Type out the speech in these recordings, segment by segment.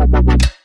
Thank you.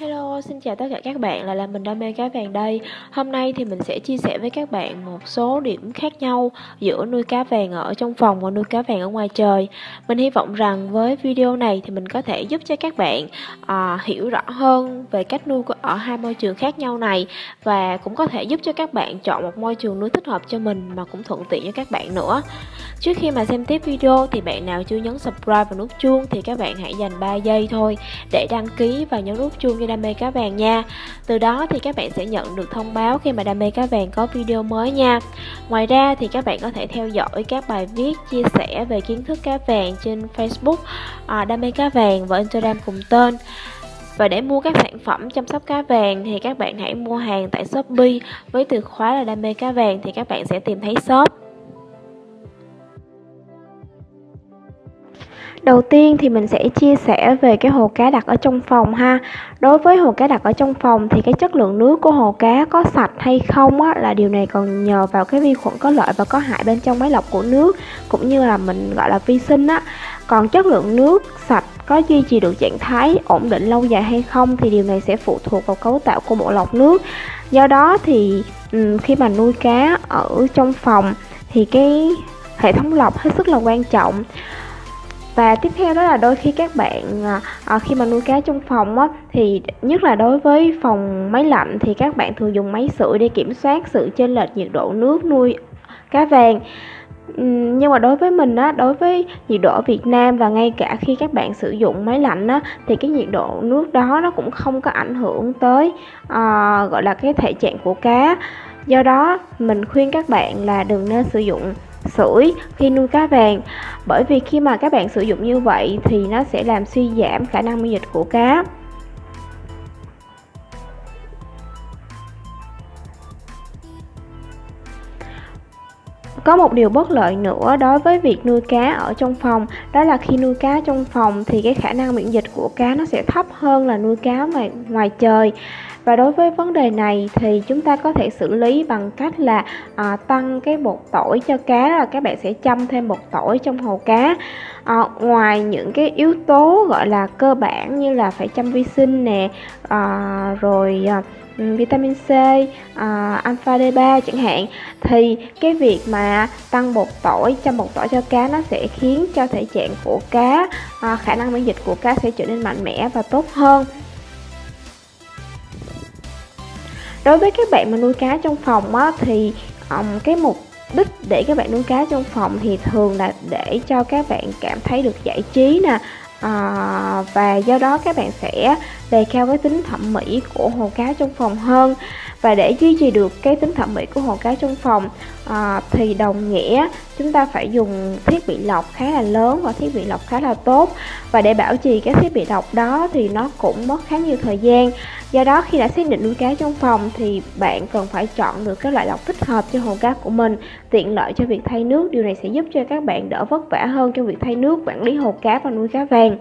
Hello, xin chào tất cả các bạn, lại là mình đam mê cá vàng đây. Hôm nay thì mình sẽ chia sẻ với các bạn một số điểm khác nhau giữa nuôi cá vàng ở trong phòng và nuôi cá vàng ở ngoài trời. Mình hy vọng rằng với video này thì mình có thể giúp cho các bạn à, hiểu rõ hơn về cách nuôi ở hai môi trường khác nhau này Và cũng có thể giúp cho các bạn chọn một môi trường nuôi thích hợp cho mình mà cũng thuận tiện cho các bạn nữa. Trước khi mà xem tiếp video thì bạn nào chưa nhấn subscribe và nút chuông thì các bạn hãy dành 3 giây thôi để đăng ký và nhấn nút chuông cho đam mê cá vàng nha. Từ đó thì các bạn sẽ nhận được thông báo khi mà đam mê cá vàng có video mới nha. Ngoài ra thì các bạn có thể theo dõi các bài viết chia sẻ về kiến thức cá vàng trên Facebook à, đam mê cá vàng và Instagram cùng tên. Và để mua các sản phẩm chăm sóc cá vàng thì các bạn hãy mua hàng tại Shopee. Với từ khóa là đam mê cá vàng thì các bạn sẽ tìm thấy shop. Đầu tiên thì mình sẽ chia sẻ về cái hồ cá đặt ở trong phòng ha. Đối với hồ cá đặt ở trong phòng thì cái chất lượng nước của hồ cá có sạch hay không á, là điều này còn nhờ vào cái vi khuẩn có lợi và có hại bên trong máy lọc của nước Cũng như là mình gọi là vi sinh á. Còn chất lượng nước sạch có duy trì được trạng thái ổn định lâu dài hay không thì điều này sẽ phụ thuộc vào cấu tạo của bộ lọc nước. Do đó thì khi mà nuôi cá ở trong phòng thì cái hệ thống lọc hết sức là quan trọng và tiếp theo đó là đôi khi các bạn à, à, khi mà nuôi cá trong phòng á, thì nhất là đối với phòng máy lạnh thì các bạn thường dùng máy sưởi để kiểm soát sự chênh lệch nhiệt độ nước nuôi cá vàng. Nhưng mà đối với mình á đối với nhiệt độ ở Việt Nam và ngay cả khi các bạn sử dụng máy lạnh á thì cái nhiệt độ nước đó nó cũng không có ảnh hưởng tới à, gọi là cái thể trạng của cá. Do đó mình khuyên các bạn là đừng nên sử dụng sủi khi nuôi cá vàng. Bởi vì khi mà các bạn sử dụng như vậy thì nó sẽ làm suy giảm khả năng miễn dịch của cá. Có một điều bất lợi nữa đối với việc nuôi cá ở trong phòng Đó là khi nuôi cá trong phòng thì cái khả năng miễn dịch của cá nó sẽ thấp hơn là nuôi cá ngoài, ngoài trời và đối với vấn đề này thì chúng ta có thể xử lý bằng cách là à, tăng cái bột tỏi cho cá là các bạn sẽ chăm thêm bột tỏi trong hồ cá à, ngoài những cái yếu tố gọi là cơ bản như là phải chăm vi sinh nè à, rồi à, vitamin C, à, alpha D3 chẳng hạn thì cái việc mà tăng bột tỏi, chăm bột tỏi cho cá nó sẽ khiến cho thể trạng của cá, à, khả năng miễn dịch của cá sẽ trở nên mạnh mẽ và tốt hơn. Đối với các bạn mà nuôi cá trong phòng á, thì um, cái mục đích để các bạn nuôi cá trong phòng thì thường là để cho các bạn cảm thấy được giải trí nè à, và do đó các bạn sẽ đề cao cái tính thẩm mỹ của hồ cá trong phòng hơn. Và để duy trì được cái tính thẩm mỹ của hồ cá trong phòng à, thì đồng nghĩa chúng ta phải dùng thiết bị lọc khá là lớn và thiết bị lọc khá là tốt. Và để bảo trì cái thiết bị lọc đó thì nó cũng mất khá nhiều thời gian. Do đó khi đã xác định nuôi cá trong phòng thì bạn cần phải chọn được cái loại lọc thích hợp cho hồ cá của mình. Tiện lợi cho việc thay nước điều này sẽ giúp cho các bạn đỡ vất vả hơn trong việc thay nước quản lý hồ cá và nuôi cá vàng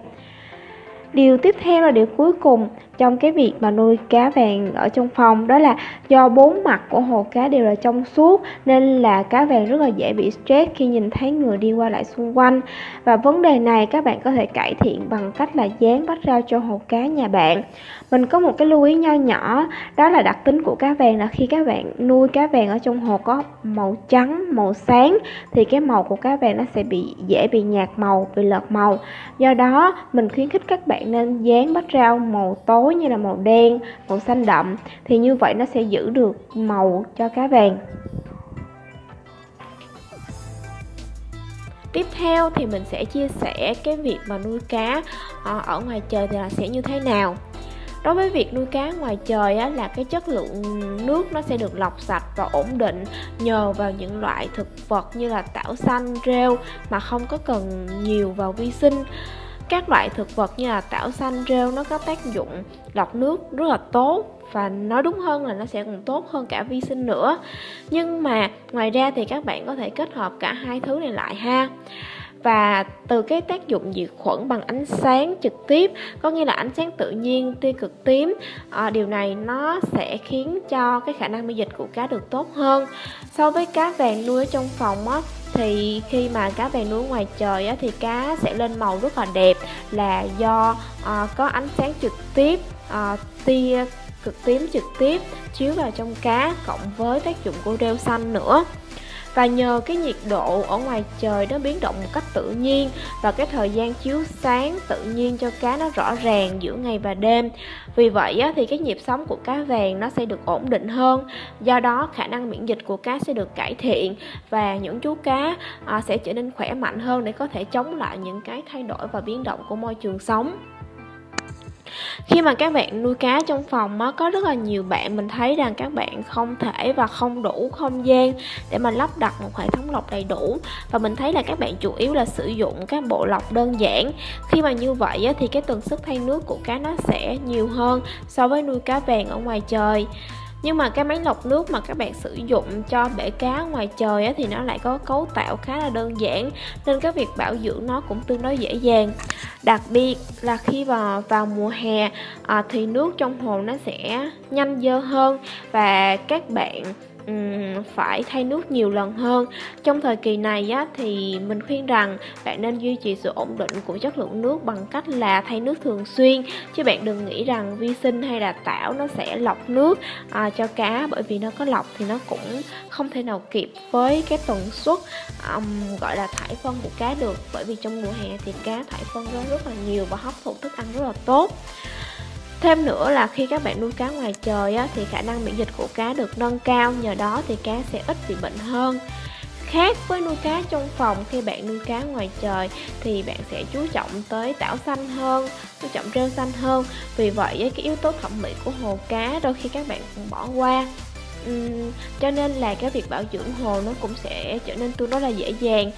điều tiếp theo là điều cuối cùng trong cái việc mà nuôi cá vàng ở trong phòng, đó là do bốn mặt của hồ cá đều là trong suốt nên là cá vàng rất là dễ bị stress khi nhìn thấy người đi qua lại xung quanh. Và vấn đề này các bạn có thể cải thiện bằng cách là dán vách rau cho hồ cá nhà bạn. Mình có một cái lưu ý nho nhỏ, đó là đặc tính của cá vàng là khi các bạn nuôi cá vàng ở trong hồ có màu trắng, màu sáng thì cái màu của cá vàng nó sẽ bị dễ bị nhạt màu, bị lợt màu. Do đó, mình khuyến khích các bạn nên dán bắt rau màu tối như là màu đen, màu xanh đậm thì như vậy nó sẽ giữ được màu cho cá vàng. Tiếp theo thì mình sẽ chia sẻ cái việc mà nuôi cá ờ, ở ngoài trời thì là sẽ như thế nào đối với việc nuôi cá ngoài trời á, là cái chất lượng nước nó sẽ được lọc sạch và ổn định nhờ vào những loại thực vật như là tảo xanh rêu mà không có cần nhiều vào vi sinh các loại thực vật như là tảo xanh rêu nó có tác dụng lọc nước rất là tốt và nói đúng hơn là nó sẽ còn tốt hơn cả vi sinh nữa. Nhưng mà ngoài ra thì các bạn có thể kết hợp cả hai thứ này lại ha. Và từ cái tác dụng diệt khuẩn bằng ánh sáng trực tiếp có nghĩa là ánh sáng tự nhiên tia cực tím à, điều này nó sẽ khiến cho cái khả năng miễn dịch của cá được tốt hơn. So với cá vàng nuôi ở trong phòng á thì khi mà cá vàng nuôi ngoài trời á, thì cá sẽ lên màu rất là đẹp là do à, có ánh sáng trực tiếp à, tia cực tím trực tiếp chiếu vào trong cá cộng với tác dụng của rêu xanh nữa và nhờ cái nhiệt độ ở ngoài trời nó biến động một cách tự nhiên và cái thời gian chiếu sáng tự nhiên cho cá nó rõ ràng giữa ngày và đêm. Vì vậy á, thì cái nhịp sống của cá vàng nó sẽ được ổn định hơn. Do đó khả năng miễn dịch của cá sẽ được cải thiện và những chú cá à, sẽ trở nên khỏe mạnh hơn để có thể chống lại những cái thay đổi và biến động của môi trường sống khi mà các bạn nuôi cá trong phòng á, có rất là nhiều bạn mình thấy rằng các bạn không thể và không đủ không gian để mà lắp đặt một hệ thống lọc đầy đủ. Và mình thấy là các bạn chủ yếu là sử dụng các bộ lọc đơn giản. Khi mà như vậy á, thì cái tần suất thay nước của cá nó sẽ nhiều hơn so với nuôi cá vàng ở ngoài trời nhưng mà cái máy lọc nước mà các bạn sử dụng cho bể cá ngoài trời á, thì nó lại có cấu tạo khá là đơn giản nên cái việc bảo dưỡng nó cũng tương đối dễ dàng. Đặc biệt là khi vào vào mùa hè à, thì nước trong hồ nó sẽ nhanh dơ hơn và các bạn um, phải thay nước nhiều lần hơn. Trong thời kỳ này á, thì mình khuyên rằng bạn nên duy trì sự ổn định của chất lượng nước bằng cách là thay nước thường xuyên. Chứ bạn đừng nghĩ rằng vi sinh hay là tảo nó sẽ lọc nước à, cho cá bởi vì nó có lọc thì nó cũng không thể nào kịp với cái tần suất um, gọi là thải phân của cá được. Bởi vì trong mùa hè thì cá thải phân rất là nhiều và hấp thụ thức ăn rất là tốt. Thêm nữa là khi các bạn nuôi cá ngoài trời á, thì khả năng miễn dịch của cá được nâng cao, nhờ đó thì cá sẽ ít bị bệnh hơn. Khác với nuôi cá trong phòng khi bạn nuôi cá ngoài trời thì bạn sẽ chú trọng tới tảo xanh hơn, chú trọng rêu xanh hơn. Vì vậy cái yếu tố thẩm mỹ của hồ cá đôi khi các bạn cũng bỏ qua. Uhm, cho nên là cái việc bảo dưỡng hồ nó cũng sẽ trở nên tương đối là dễ dàng.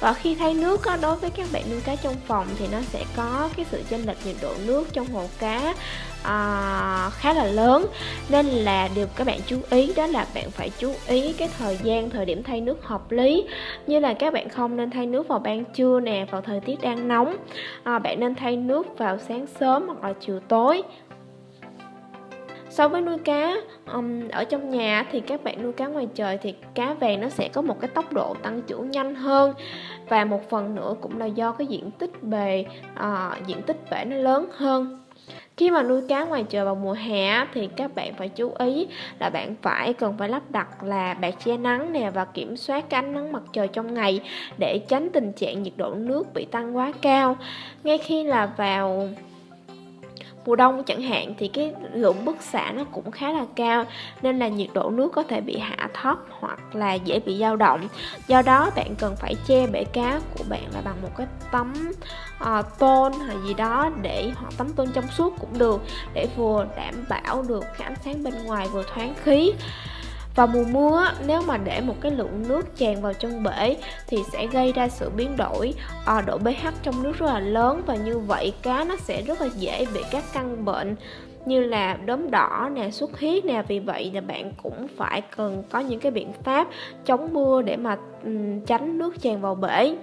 Và khi thay nước á, đối với các bạn nuôi cá trong phòng thì nó sẽ có cái sự chênh lệch nhiệt độ nước trong hồ cá à, khá là lớn. Nên là điều các bạn chú ý đó là bạn phải chú ý cái thời gian thời điểm thay nước hợp lý. Như là các bạn không nên thay nước vào ban trưa nè vào thời tiết đang nóng. À, bạn nên thay nước vào sáng sớm hoặc là chiều tối so với nuôi cá um, ở trong nhà thì các bạn nuôi cá ngoài trời thì cá vàng nó sẽ có một cái tốc độ tăng trưởng nhanh hơn. Và một phần nữa cũng là do cái diện tích bề uh, diện tích bể nó lớn hơn. Khi mà nuôi cá ngoài trời vào mùa hè thì các bạn phải chú ý là bạn phải cần phải lắp đặt là bạt che nắng nè và kiểm soát cái ánh nắng mặt trời trong ngày để tránh tình trạng nhiệt độ nước bị tăng quá cao. Ngay khi là vào mùa đông chẳng hạn thì cái lượng bức xạ nó cũng khá là cao nên là nhiệt độ nước có thể bị hạ thấp hoặc là dễ bị dao động. Do đó bạn cần phải che bể cá của bạn là bằng một cái tấm uh, tôn hay gì đó để hoặc tấm tôn trong suốt cũng được để vừa đảm bảo được cái ánh sáng bên ngoài vừa thoáng khí vào mùa mưa nếu mà để một cái lượng nước tràn vào trong bể thì sẽ gây ra sự biến đổi. À, độ pH trong nước rất là lớn và như vậy cá nó sẽ rất là dễ bị các căn bệnh như là đốm đỏ nè xuất huyết nè. Vì vậy là bạn cũng phải cần có những cái biện pháp chống mưa để mà um, tránh nước tràn vào bể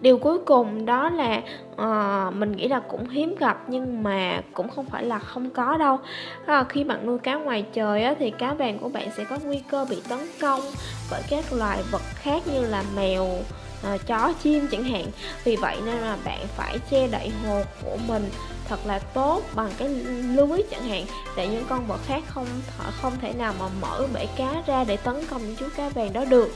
điều cuối cùng đó là uh, mình nghĩ là cũng hiếm gặp nhưng mà cũng không phải là không có đâu. À, khi bạn nuôi cá ngoài trời á, thì cá vàng của bạn sẽ có nguy cơ bị tấn công bởi các loài vật khác như là mèo uh, chó chim chẳng hạn. Vì vậy nên là bạn phải che đậy hồ của mình thật là tốt bằng cái lưới chẳng hạn để những con vật khác không không thể nào mà mở bể cá ra để tấn công những chú cá vàng đó được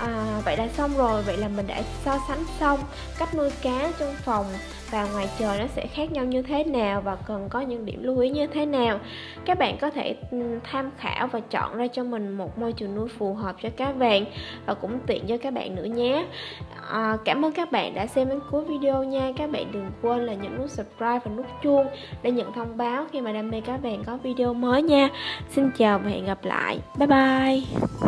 à, vậy là xong rồi. Vậy là mình đã so sánh xong cách nuôi cá trong phòng và ngoài trời nó sẽ khác nhau như thế nào và cần có những điểm lưu ý như thế nào. Các bạn có thể ừ, tham khảo và chọn ra cho mình một môi trường nuôi phù hợp cho cá vàng và cũng tiện cho các bạn nữa nhé. À, cảm ơn các bạn đã xem đến cuối video nha. Các bạn đừng quên là nhấn nút subscribe và nút chuông để nhận thông báo khi mà đam mê cá vàng có video mới nha. Xin chào và hẹn gặp lại. Bye bye.